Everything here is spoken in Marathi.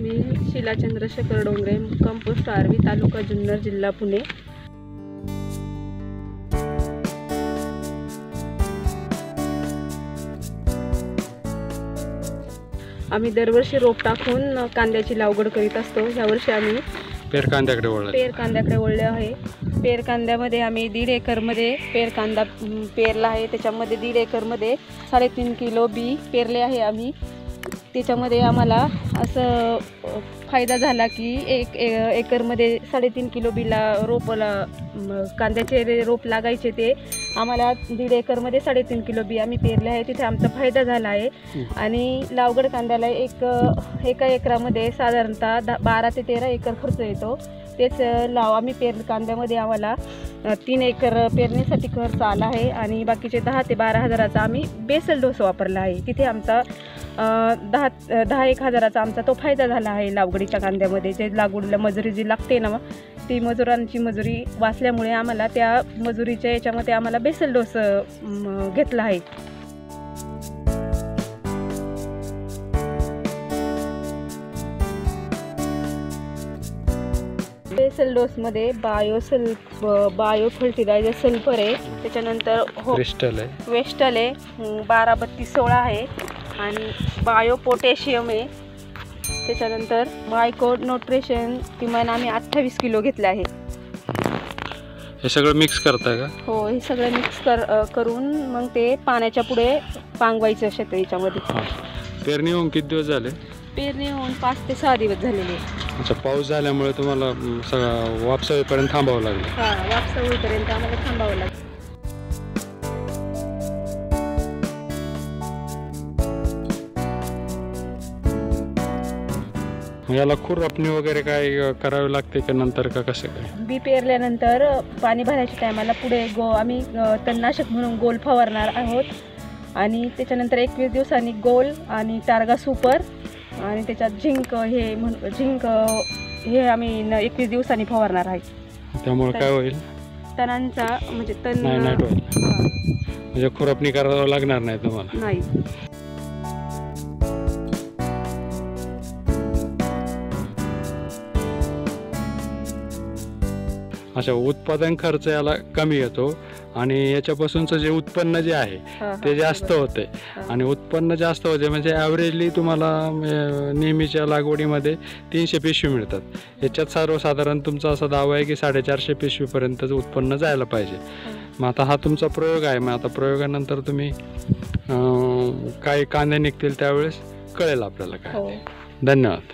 मी शिला चंद्रशेखर डोंगरे कंपोस्ट आरवी तालुका जुन्नर जिल्हा पुणे. आम्ही दरवर्षी रोप टाकून कांद्याची लागवड करीत असतो. यावर्षी आम्ही पेर कांद्याकडे वळलं पेर कांद्याकडे वळले आहे. पेर कांद्यामध्ये आम्ही दीड एकरमध्ये पेर कांदा पेरला आहे. त्याच्यामध्ये दीड एकरमध्ये साडेतीन किलो बी पेरले आहे आम्ही. त्याच्यामध्ये आम्हाला असं फायदा झाला की एक एकरमध्ये साडेतीन किलो बीला रोपला कांद्याचे रे- रोप लागायचे ते आम्हाला दीड एकरमध्ये साडेतीन किलो बी आम्ही पेरले आहे. तिथे आमचा फायदा झाला आहे. आणि लावगड कांद्याला एक एका एकरामध्ये साधारणतः दहा बारा ते तेरा एकर खर्च येतो. तेच लाव आम्ही पेर कांद्यामध्ये आम्हाला तीन एकर पेरणीसाठी खर्च आला आहे. आणि बाकीचे दहा ते बारा हजाराचा आम्ही बेसल डोस वापरला आहे. तिथे आमचा दहा दहा एक हजाराचा आमचा तो फायदा झाला आहे लागवडीच्या कांद्यामध्ये. जे लागवडीला मजुरी जी लागते ना ती मजुरांची मजुरी वाचल्यामुळे आम्हाला त्या मजुरीच्या याच्यामध्ये आम्हाला बेसल डोस घेतला आहे. बेसल डोसमध्ये बायोसल बायो फर्टिलायझर सल्फर आहे. त्याच्यानंतर हो क्रिस्टल आहे. वेस्टल आहे. बारा बत्तीस सोळा आहे. आणि बायो पोटॅशियम आहे. त्याच्यानंतर मायको न्यूट्रिशन किमान आम्ही अठ्ठावीस किलो घेतले आहे. हे सगळं मिक्स करताय का? हो हे सगळं मिक्स कर करून मग ते पाण्याच्या पुढे पांगवायचं शेत याच्यामध्ये. पेरणी होऊन किती दिवस झाले? पेरणी होऊन पाच ते सहा दिवस झालेले. अच्छा पाऊस झाल्यामुळे तुम्हाला सगळं वापसावेपर्यंत थांबावं लागलं. हां वापसा होईपर्यंत आम्हाला थांबावं याला खुरपणी वगैरे काय करावी लागते का नंतर का कसं काय? बी पेरल्यानंतर पाणी भरायच्या टायमाला पुढे गो आम्ही अ, तणनाशक म्हणून गोल फवारणार आहोत. आणि त्याच्यानंतर एकवीस दिवसांनी गोल आणि टार्गा सुपर आणि त्याच्यात झिंक हे म्हण झिंक अ, हे आम्ही न एकवीस दिवसांनी फवारणार आहे. त्यामुळे काय होईल? तणांचा म्हणजे तण नाही नाईट होईल. हा, म्हणजे खुरपणी करावं लागणार नाही तुम्हाला? नाही. अशा उत्पादन खर्च याला कमी येतो आणि याच्यापासूनचं जे उत्पन्न जे आहे ते जास्त. होते. आणि उत्पन्न जास्त होते म्हणजे ॲव्हरेजली तुम्हाला नेहमीच्या लागवडीमध्ये तीनशे पिशवी मिळतात. याच्यात सर्वसाधारण तुमचा असा दावा आहे की साडेचारशे पिशवीपर्यंतचं उत्पन्न जायला पाहिजे. मग आता हा तुमचा प्रयोग आहे. मग आता प्रयोगानंतर तुम्ही काय कांदे निघतील त्यावेळेस कळेल आपल्याला काय. हो. धन्यवाद.